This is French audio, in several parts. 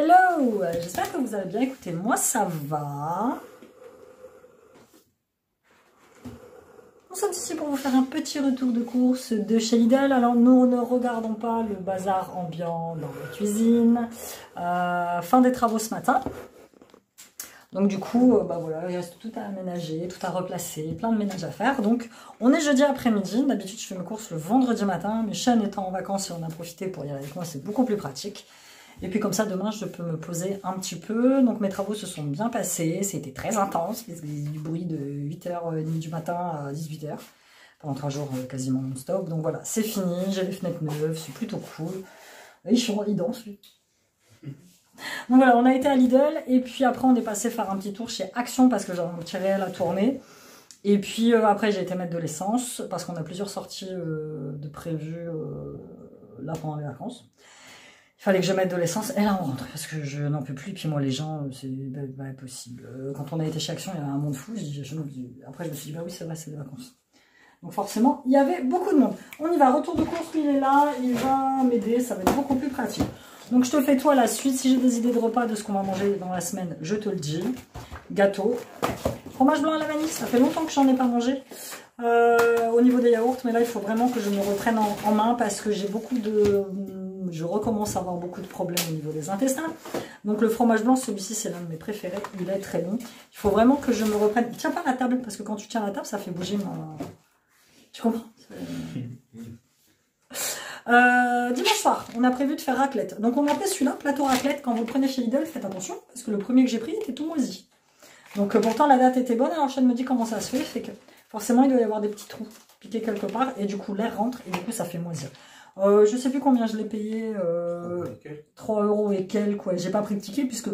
Hello J'espère que vous allez bien. Écoutez, moi ça va. Nous sommes ici pour vous faire un petit retour de course de chez Lidl. Alors nous ne regardons pas le bazar ambiant dans la cuisine. Euh, fin des travaux ce matin. Donc du coup, euh, bah voilà, il reste tout à aménager, tout à replacer, plein de ménage à faire. Donc on est jeudi après-midi. D'habitude, je fais mes courses le vendredi matin. Mes chaînes étant en vacances et on a profité pour y aller avec moi, c'est beaucoup plus pratique. Et puis comme ça, demain, je peux me poser un petit peu. Donc mes travaux se sont bien passés. C'était très intense, du bruit de 8h30 du matin à 18h. Pendant trois jours euh, quasiment non-stop. Donc voilà, c'est fini. J'ai les fenêtres neuves, c'est plutôt cool. Et je suis lui. Donc voilà, on a été à Lidl et puis après on est passé faire un petit tour chez Action parce que j'avais un petit réel à tourner. Et puis euh, après j'ai été mettre de l'essence parce qu'on a plusieurs sorties euh, de prévues euh, là pendant les vacances. Fallait que je mette de l'essence et là on rentre parce que je n'en peux plus. Puis moi les gens, c'est pas, possible. Quand on a été chez Action, il y avait un monde fou. après je me suis dit bah oui c'est vrai c'est des vacances. Donc forcément, il y avait beaucoup de monde. On y va, retour de course, il est là, il va m'aider, ça va être beaucoup plus pratique. Donc je te fais toi la suite. Si j'ai des idées de repas de ce qu'on va manger dans la semaine, je te le dis. Gâteau. Fromage blanc à la vanille, ça fait longtemps que j'en ai pas mangé. Euh, au niveau des yaourts, mais là il faut vraiment que je me reprenne en, main parce que j'ai beaucoup de... Je recommence à avoir beaucoup de problèmes au niveau des intestins. Donc le fromage blanc, celui-ci c'est l'un de mes préférés. Il est très bon. Il faut vraiment que je me reprenne. Tiens pas la table parce que quand tu tiens la table, ça fait bouger ma... Tu comprends? Euh, dimanche soir, on a prévu de faire raclette. Donc on a fait celui-là, plateau raclette. Quand vous le prenez chez Lidl, faites attention, parce que le premier que j'ai pris était tout moisi. Donc euh, pourtant la date était bonne, alors je me dit comment ça se fait, c'est que forcément il doit y avoir des petits trous piqués quelque part, et du coup l'air rentre, et du coup ça fait moisir. Euh, je sais plus combien je l'ai payé, 3 euros et quelques, ouais, j'ai pas pris de ticket puisque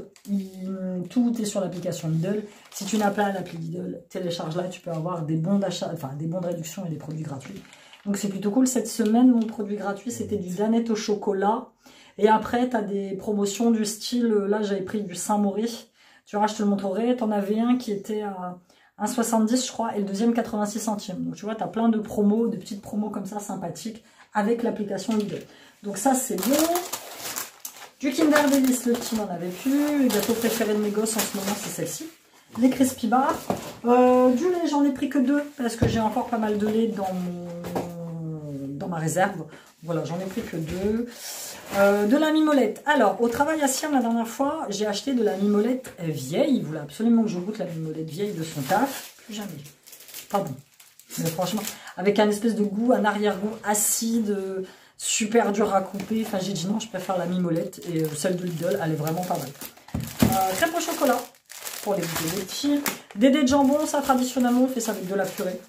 tout est sur l'application Lidl. Si tu n'as pas l'appli Lidl, télécharge-la, tu peux avoir des bons d'achat, enfin des bons de réduction et des produits gratuits. Donc c'est plutôt cool. Cette semaine, mon produit gratuit, c'était du Danette au chocolat. Et après, tu as des promotions du style, là j'avais pris du Saint-Maurice. Tu vois, je te le montrerai. Tu en avais un qui était à 1,70 je crois, et le deuxième 86 centimes. Donc tu vois, tu as plein de promos, de petites promos comme ça sympathiques avec l'application Lidl. Donc ça, c'est bon. Du Kinder Delice, le petit n'en avait plus. Le gâteau préféré de mes gosses en ce moment, c'est celle-ci. Les Crispy Bars. Euh, du lait, j'en ai pris que deux parce que j'ai encore pas mal de lait dans mon ma réserve. Voilà, j'en ai pris que deux. Euh, de la mimolette. Alors, au travail à Siam, la dernière fois, j'ai acheté de la mimolette vieille. Il voulait absolument que je goûte la mimolette vieille de son taf. Plus jamais. Pas bon. Mais franchement, avec un espèce de goût, un arrière-goût acide, super dur à couper. Enfin, j'ai dit non, je préfère la mimolette. Et euh, celle de Lidl, elle est vraiment pas mal. Euh, crêpe au chocolat pour les. Des dés de jambon, ça, traditionnellement, on fait ça avec de la purée.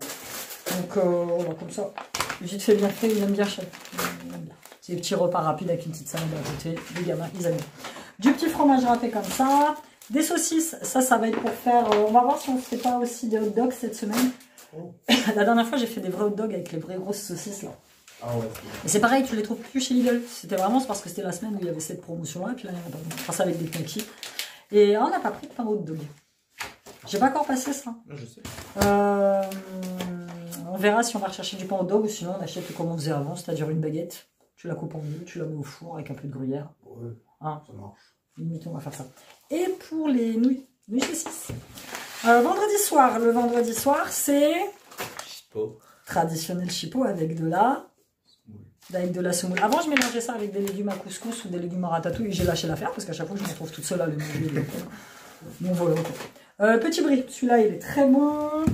Donc, euh, voilà, comme ça, Vite fait, bien fait, il aime bien chef. C'est des petits repas rapides avec une petite salade à côté. Les gamins, ils aiment Du petit fromage râpé comme ça. Des saucisses, ça, ça va être pour faire... Euh, on va voir si on ne fait pas aussi des hot dogs cette semaine. La dernière fois, j'ai fait des vrais hot dogs avec les vraies grosses saucisses là. Ah ouais. Et c'est pareil, tu les trouves plus chez Lidl. C'était vraiment parce que c'était la semaine où il y avait cette promotion-là. Et puis là, il n'y en a pas. Ça avec des knackis. Et on n'a pas pris de pain hot dog. J'ai pas encore passé ça. Je sais. Euh, on verra si on va rechercher du pain au dog ou sinon on achète comme on faisait avant, c'est-à-dire une baguette. Tu la coupes en deux, tu la mets au four avec un peu de gruyère. Ouais, hein ça marche. Limite, on va faire ça. Et pour les nouilles, nouilles saucisses. Euh, vendredi soir, le vendredi soir, c'est... Traditionnel chipot avec de la... Avec de la semoule. Avant, je mélangeais ça avec des légumes à couscous ou des légumes à ratatouille et j'ai lâché l'affaire parce qu'à chaque fois, je me retrouve toute seule à le manger. bon, voilà. Euh, petit brie, celui-là, il est très bon.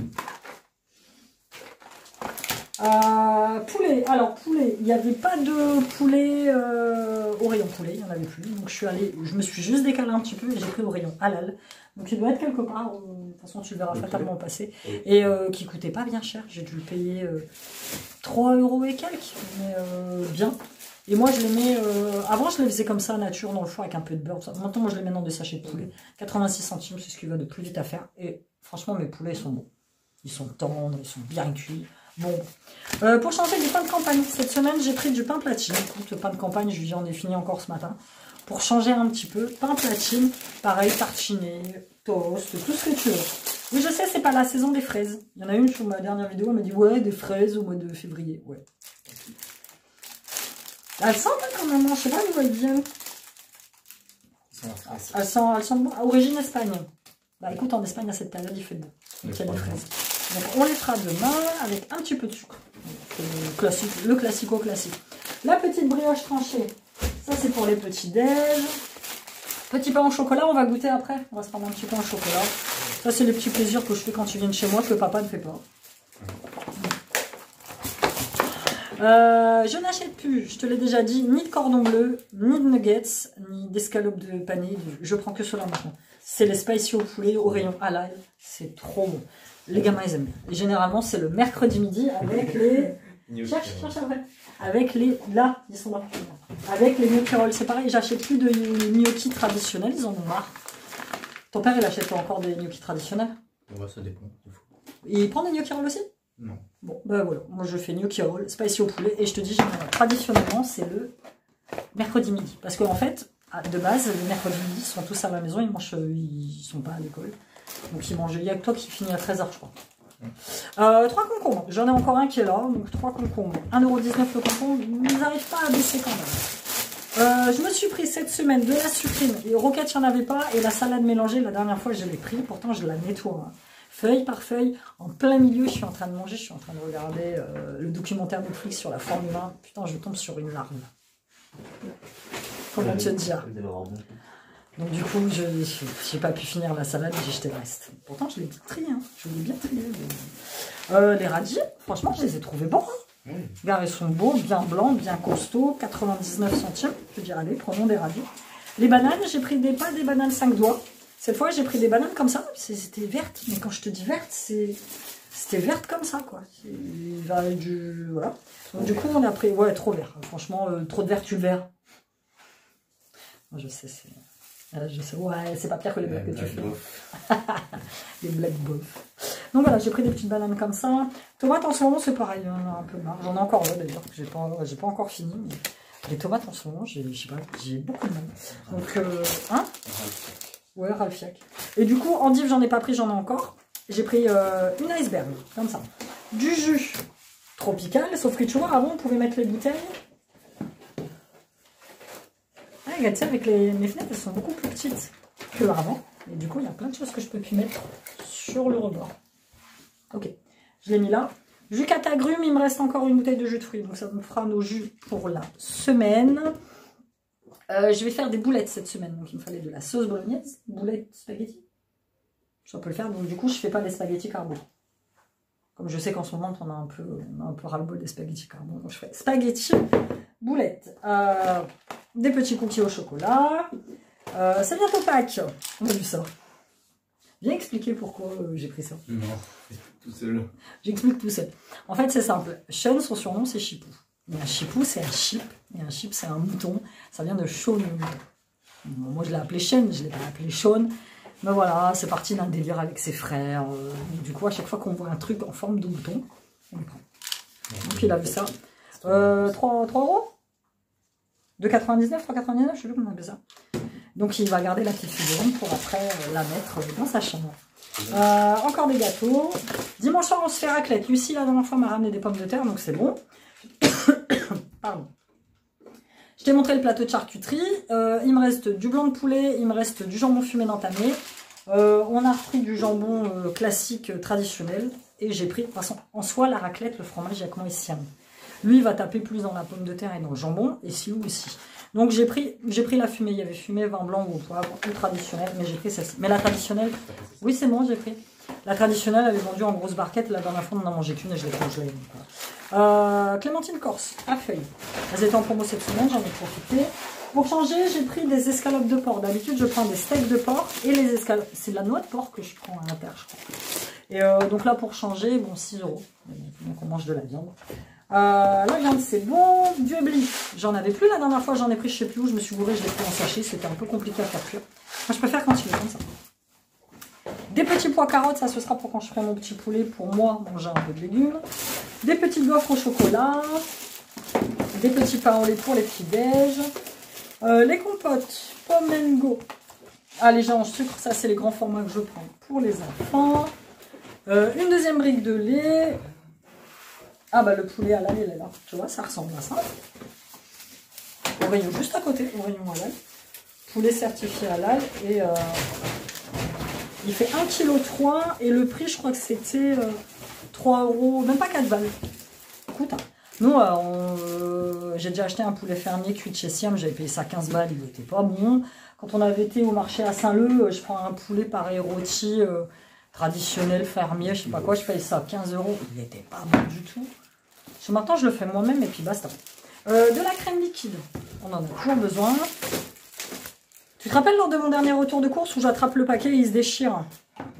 Euh, poulet, alors poulet, il n'y avait pas de poulet euh, au rayon poulet, il n'y en avait plus. Donc je suis allée, je me suis juste décalé un petit peu et j'ai pris au rayon halal. Donc il doit être quelque part, de toute façon tu le verras fatalement passer. Et euh, qui coûtait pas bien cher, j'ai dû le payer 3 euros et quelques, mais bien. Et moi je les mets, avant je les faisais comme ça nature dans le four avec un peu de beurre. Maintenant moi je les mets dans des sachets de poulet. 86 centimes, c'est ce qui va de plus vite à faire. Et franchement mes poulets sont bons. Ils sont tendres, ils sont bien cuits. Bon, euh, pour changer du pain de campagne, cette semaine j'ai pris du pain platine. Écoute, le pain de campagne, je j'en ai fini encore ce matin. Pour changer un petit peu, pain platine, pareil, tartiné, toast, tout ce que tu veux. Oui, je sais, c'est pas la saison des fraises. Il y en a une sur ma dernière vidéo, elle m'a dit ouais, des fraises au mois de février. Ouais. Elle sent quand même, hein, je sais pas, vous voyez bien. Elles sont, elles sont origine Espagne. Bah écoute, en Espagne, à cette période, il fait beau. Donc il y a des fraises. Donc on les fera demain avec un petit peu de sucre. Le, classique, le classico classique. La petite brioche tranchée, ça c'est pour les petits déj. Petit pain au chocolat, on va goûter après. On va se prendre un petit pain au chocolat. Ça c'est les petits plaisirs que je fais quand tu viens chez moi que papa ne fait pas. Euh, je n'achète plus, je te l'ai déjà dit, ni de cordon bleu, ni de nuggets, ni d'escalope de panier. Je prends que cela maintenant. C'est les spicy au poulet au rayon halal. C'est trop bon. Les gamins, ils aiment bien. Et généralement, c'est le mercredi midi avec les... cherche, cherche après. Avec les... Là, ils sont là. Avec les gnocchi rolls. C'est pareil, j'achète plus de gnocchi traditionnels. Ils en ont marre. Ton père, il achète encore des gnocchi traditionnels? Ouais, ça dépend. Il prend des gnocchi rolls aussi? Non. Bon, ben voilà. Moi, je fais gnocchi roll, spicy au poulet. Et je te dis, traditionnellement, c'est le mercredi midi. Parce qu'en fait, de base, les mercredis midi, ils sont tous à la maison. Ils mangent... Ils sont pas à l'école. Donc, ils mangent... Il y a que toi qui finit à 13h, je crois. Euh, 3 concombres. J'en ai encore un qui est là. Donc, 3 concombres. 1,19€ le concombre. Ils n'arrivent pas à baisser quand même. Euh, je me suis pris cette semaine de la sucrine. Et roquettes, il n'y en avait pas. Et la salade mélangée, la dernière fois, je l'ai pris. Pourtant, je la nettoie. Hein. Feuille par feuille, en plein milieu, je suis en train de manger, je suis en train de regarder euh, le documentaire Netflix sur la Formule 1. Putain, je tombe sur une larme. Comment te dire? Donc du coup, je n'ai pas pu finir la salade et j'ai jeté le reste. Pourtant, je l'ai trié, hein. je l'ai bien trié. Euh, les radis, franchement, je les ai trouvés bons. Hein. Regarde, ils sont beaux, bien blancs, bien costauds, 99 centimes. Je dis, allez, prenons des radis. Les bananes, j'ai pris des pas des bananes 5 doigts. Cette fois, j'ai pris des bananes comme ça. C'était verte, mais quand je te dis verte, c'était verte comme ça, quoi. Du, voilà. Donc, du coup, on a pris... Ouais, trop vert. Franchement, euh, trop de vert, tu le vert. Je sais, c'est... Euh, je sais, ouais, c'est pas pire que les blagues que tu fais. les blagues bof. Donc voilà, j'ai pris des petites bananes comme ça. Tomates en ce moment, c'est pareil, un peu marre. J'en ai encore là d'ailleurs, j'ai pas, pas encore fini. Les tomates en ce moment, j'ai beaucoup de mal. Donc, euh, hein? Ouais, Ralphiac. Et du coup, en div, j'en ai pas pris, j'en ai encore. J'ai pris euh, une iceberg, comme ça. Du jus tropical, sauf que tu vois, avant, on pouvait mettre les bouteilles. Avec les, fenêtres, elles sont beaucoup plus petites que avant. Et du coup, il y a plein de choses que je peux plus mettre sur le rebord. Ok, je l'ai mis là. Jus catagrume, il me reste encore une bouteille de jus de fruits. Donc ça me fera nos jus pour la semaine. Euh, je vais faire des boulettes cette semaine. Donc, il me fallait de la sauce bolognaise, boulettes spaghetti. Ça peut le faire. Donc, du coup, je fais pas les spaghettis carbo. Comme je sais qu'en ce moment, on a un peu, peu ras-le-bol des spaghettis carbo. Donc, je fais spaghetti, boulettes, euh, des petits cookies au chocolat. Euh, c'est bientôt Pâques. On a vu ça. Viens expliquer pourquoi j'ai pris ça. Non, tout seul. J'explique tout seul. En fait, c'est simple. Sean, son surnom, c'est Chipou. Et un chipou, c'est un chip. Et un chip, c'est un mouton. Ça vient de Sean Moi, je l'ai appelé Sean, je ne l'ai pas appelé Sean. Mais voilà, c'est parti d'un délire avec ses frères. Euh, du coup, à chaque fois qu'on voit un truc en forme de mouton, on le prend. Donc, il a vu ça. Euh, 3, 3 euros? 2,99 3,99 Je sais plus comment on ça. Donc, il va garder la petite figurine pour après euh, la mettre dans sa chambre. Euh, encore des gâteaux. Dimanche soir, on se fait raclette. Lucie, la dernière fois, m'a ramené des pommes de terre, donc c'est bon. Pardon. Je t'ai montré le plateau de charcuterie. Euh, il me reste du blanc de poulet, il me reste du jambon fumé d'entamé. Euh, on a repris du jambon euh, classique traditionnel. Et j'ai pris, de toute façon, en soi, la raclette, le fromage, il y a Lui, il va taper plus dans la pomme de terre et dans le jambon. Et si ou aussi. Donc j'ai pris, pris la fumée. Il y avait fumée, vin blanc ou poivre, ou traditionnel. Mais j'ai pris celle-ci. Mais la traditionnelle, oui, c'est bon, j'ai pris. La traditionnelle, elle est vendue en grosse barquette. La dernière fois, on n'en a mangé qu'une et je l'ai congelée. Euh, Clémentine Corse, à feuilles. Elles étaient en promo cette semaine, j'en ai profité. Pour changer, j'ai pris des escalopes de porc. D'habitude, je prends des steaks de porc et les escalopes. C'est de la noix de porc que je prends à l'intérieur, je crois. Et euh, donc là, pour changer, bon, 6 euros. Donc on mange de la viande. Euh, la viande, c'est bon. Du ébli, j'en avais plus la dernière fois, j'en ai pris je sais plus où. Je me suis bourré, je l'ai pris en sachet. C'était un peu compliqué à faire cuire. Moi, je préfère continuer comme ça. Des petits pois carottes, ça ce sera pour quand je ferai mon petit poulet pour moi manger un peu de légumes. Des petites gaufres au chocolat. Des petits pains au lait pour les petits déj. Euh, les compotes, pommes mango. Ah, les gens en sucre, ça c'est les grands formats que je prends pour les enfants. Euh, une deuxième brique de lait. Ah bah le poulet à l'ail, il est là. Tu vois, ça ressemble à ça. Au rayon juste à côté, au rayon à l'ail. Poulet certifié halal. Et euh, il fait 1,3 kg. Et le prix, je crois que c'était 3 euros, même pas 4 balles. Écoute, hein. nous, j'ai déjà acheté un poulet fermier cuit chez Siam. J'avais payé ça 15 balles. Il n'était pas bon. Quand on avait été au marché à Saint-Leu, je prends un poulet pareil rôti traditionnel fermier, je sais pas quoi, je paye ça 15 euros. Il n'était pas bon du tout. Ce matin, je le fais moi-même et puis basta. Euh, de la crème liquide, on en a toujours besoin. Tu te rappelles lors de mon dernier retour de course où j'attrape le paquet et il se déchire?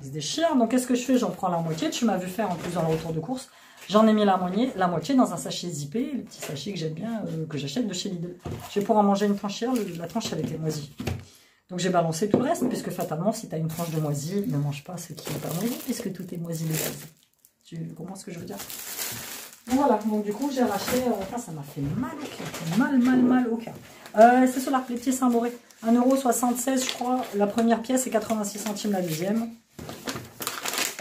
Il se déchire, donc qu'est-ce que je fais? J'en prends la moitié, tu m'as vu faire en plus dans le retour de course. J'en ai mis la moitié, la moitié dans un sachet zippé, le petit sachet que j'aime bien, euh, que j'achète de chez Lidl. Je vais pouvoir manger une tranchière, la tranche elle était moisie. Donc j'ai balancé tout le reste, puisque fatalement, si tu as une tranche de moisi, ne mange pas ce qui n'est pas moisi, puisque tout est moisi de. Tu comprends ce que je veux dire? Voilà, donc du coup j'ai racheté, euh, ça m'a fait mal au cœur, mal, mal, mal au cœur. Euh, c'est cela, les petits Saint-Mauré, 1,76€ je crois, la première pièce et 86 centimes la deuxième.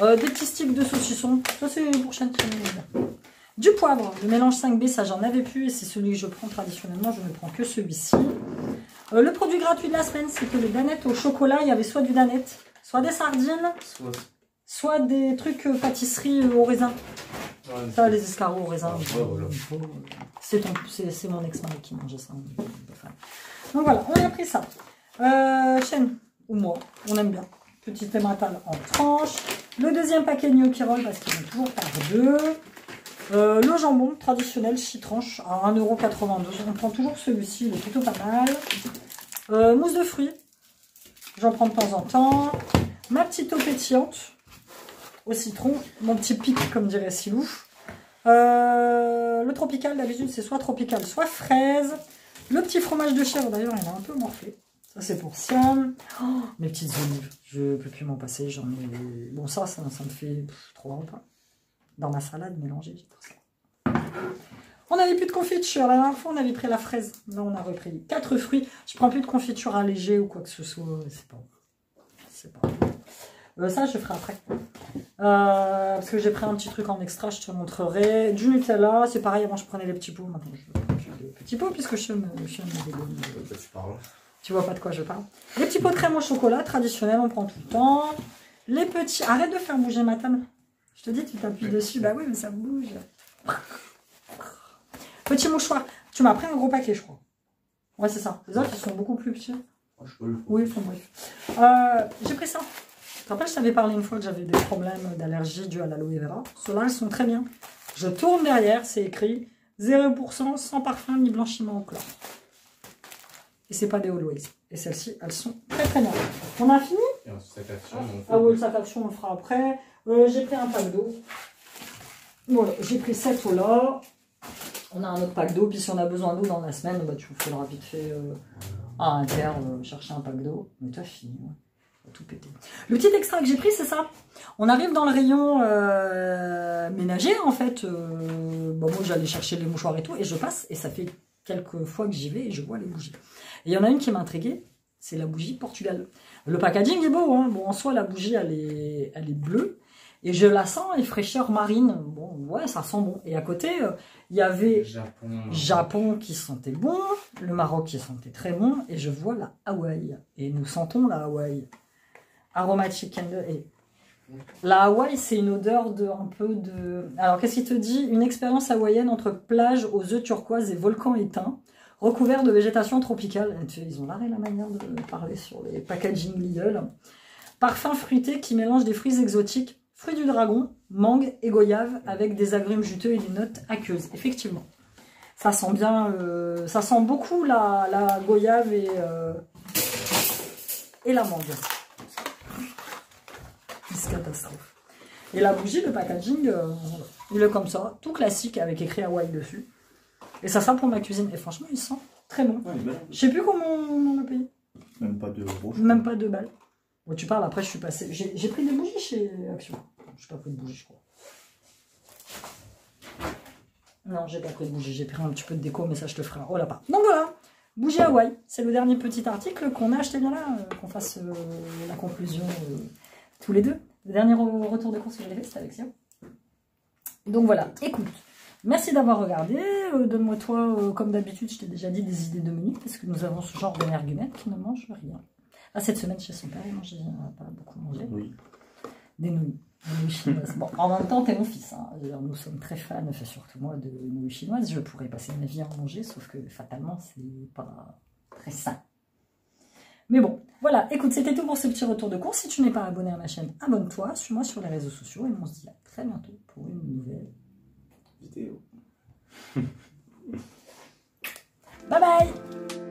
Euh, des petits sticks de saucisson, ça c'est pour chaîne Du poivre, le mélange 5B, ça j'en avais plus et c'est celui que je prends traditionnellement, je ne prends que celui-ci. Euh, le produit gratuit de la semaine, c'est que les danettes au chocolat, il y avait soit du danette, soit des sardines, soit, des trucs euh, pâtisserie euh, au raisin. ça, les escargots au raisin. C'est mon ex-mari qui mangeait ça. Donc voilà, on a pris ça. chaîne, ou moi, on aime bien. Petit émental en tranche. Le deuxième paquet de gnocchi roll parce qu'ils vont toujours par deux. Euh, le jambon traditionnel, 6 tranches à 1,92€. On prend toujours celui-ci, il est plutôt pas mal. Euh, mousse de fruits, j'en prends de temps en temps. Ma petite eau pétillante au citron, mon petit pic comme dirait Silou. Euh, le tropical, d'habitude c'est soit tropical, soit fraise. Le petit fromage de chèvre, d'ailleurs il est un peu morflé. Ça c'est pour Siam. Oh, mes petites olives, je peux plus m'en passer. J'en ai. Bon, ça, ça, me fait trop repas dans ma salade mélangée. On n'avait plus de confiture. La dernière fois, on avait pris la fraise. Là, on a repris quatre fruits. Je prends plus de confiture allégée ou quoi que ce soit. C'est pas. C'est pas. Euh, ça, je ferai après. Euh, parce que j'ai pris un petit truc en extra, je te montrerai. Du Nutella, c'est pareil, avant je prenais les petits pots, maintenant je prends les petits pots puisque je me je tu parles Tu vois pas de quoi je parle. Les petits pots de crème au chocolat, traditionnel, on prend tout le temps. Les petits... Arrête de faire bouger ma table. Je te dis, tu t'appuies dessus. Bah oui, mais ça bouge. Petit mouchoir. Tu m'as pris un gros paquet, je crois. Ouais, c'est ça. Les autres, ils sont beaucoup plus petits. Oui, ils font bref. Euh, j'ai pris ça. Tu je t'avais parlé une fois que j'avais des problèmes d'allergie dus à l'aloe vera. Ceux-là, ils sont très bien. Je tourne derrière, c'est écrit 0% sans parfum ni blanchiment au chlore. Et c'est pas des Always. Et celles-ci, elles sont très très bien. On a fini? Ah oui, le sac on le fera après. Euh, j'ai pris un pack d'eau. Voilà, j'ai pris cette eau-là. On a un autre pack d'eau. Puis si on a besoin d'eau dans la semaine, bah, tu faudras vite fait euh, à Inter euh, chercher un pack d'eau. Mais tu as fini. Tout péter. Le petit extra que j'ai pris, c'est ça. On arrive dans le rayon ménager, en fait. Bon, moi, j'allais chercher les mouchoirs et tout. Et je passe. Et ça fait quelques fois que j'y vais et je vois les bougies. Et il y en a une qui m'a intriguée. C'est la bougie Portugal. Le packaging est beau. Hein. Bon, en soi, la bougie, elle est, elle est bleue. Et je la sens, les fraîcheurs marines. Bon, ouais, ça sent bon. Et à côté, euh, il y avait Japon, Japon qui sentait bon, le Maroc qui sentait très bon, et je vois la Hawaï. Et nous sentons la Hawaï. Aromatique. Et la Hawaï, c'est une odeur de un peu de. Alors, qu'est-ce qu'il te dit? Une expérience hawaïenne entre plage aux œufs turquoise et volcan éteint, recouvert de végétation tropicale. Ils ont l'arrêt la manière de parler sur les packaging Lidl. Parfum fruité qui mélange des fruits exotiques Fruits du dragon, mangue et goyave avec des agrumes juteux et des notes aqueuses. Effectivement. Ça sent bien, euh, ça sent beaucoup la, goyave et, euh, et la mangue. C'est catastrophe. Et la bougie, le packaging, euh, il est comme ça, tout classique avec écrit Hawaii dessus. Et ça sent pour ma cuisine. Et franchement, il sent très bon. Je sais plus comment on payé. Même pas de euros. Même pas de balles tu parles, après je suis passé. J'ai pris des bougies chez Action. Je n'ai pas pris de bougies, je crois. Non, j'ai pas pris de bougies. J'ai pris un petit peu de déco, mais ça, je te ferai. Oh là bas. Donc voilà, bougie Hawaï. C'est le dernier petit article qu'on a acheté bien là, euh, qu'on fasse euh, la conclusion euh, tous les deux. Le dernier retour de course que j'avais fait, c'était avec. Donc voilà, écoute. Merci d'avoir regardé. Donne-moi toi, comme d'habitude, je t'ai déjà dit des idées de menu, parce que nous avons ce genre d'énergumène qui ne mange rien. Ah, cette semaine, chez son père, il mangeait, n'a pas beaucoup mangé. Oui. Des nouilles. Des nouilles chinoises. Bon, en même temps, t'es mon fils. hein. Nous sommes très fans, enfin, surtout moi, de nouilles chinoises. Je pourrais passer ma vie à en manger, sauf que fatalement, c'est pas très sain. Mais bon, voilà. Écoute, c'était tout pour ce petit retour de course. Si tu n'es pas abonné à ma chaîne, abonne-toi. Suis-moi sur les réseaux sociaux et on se dit à très bientôt pour une nouvelle. Vidéo. Bye bye